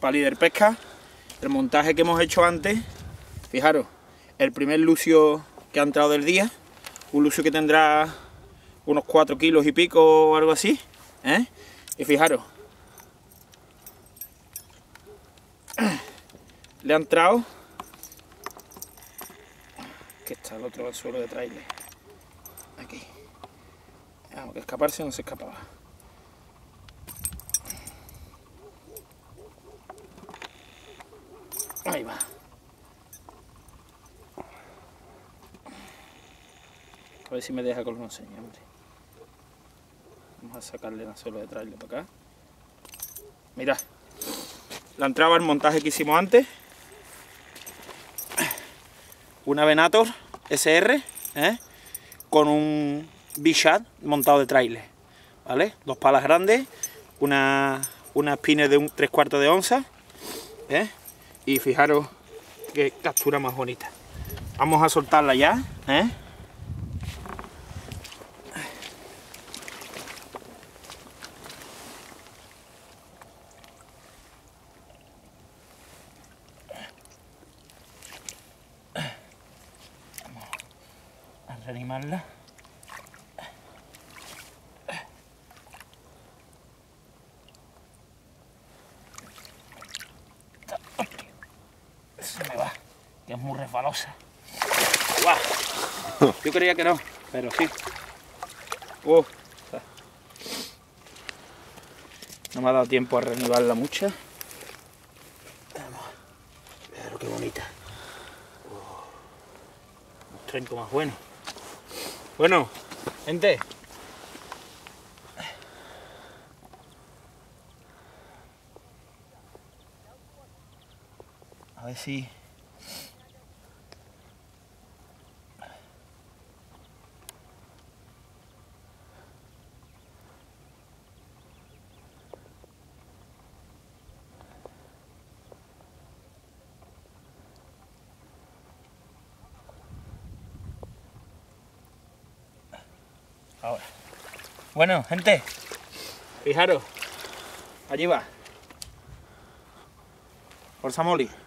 para líder pesca, el montaje que hemos hecho antes, fijaros, el primer lucio que ha entrado del día, un lucio que tendrá unos 4 kilos y pico o algo así, ¿eh? y fijaros, le ha entrado, que está el otro al suelo de trailer, aquí, vamos, que escaparse no se escapaba. Ahí va. A ver si me deja con los hombre. Vamos a sacarle la suelo de trailer para acá. Mira, la entraba el montaje que hicimos antes. Una Venator SR, ¿eh? con un Bichat montado de trailer, ¿vale? Dos palas grandes, una, una spinner de un 3 cuartos de onza, ¿eh? Y fijaros qué captura más bonita. Vamos a soltarla ya, ¿eh? Vamos a reanimarla. Se me va, que es muy resbalosa. ¡Guau! Yo creía que no, pero sí. Uh, no me ha dado tiempo a reanimarla mucho. Vamos. Pero qué bonita. Uh, un trenco más bueno. Bueno, gente. A ver si... Ahora. Bueno, gente. Fijaros. Allí va. Forza Molly.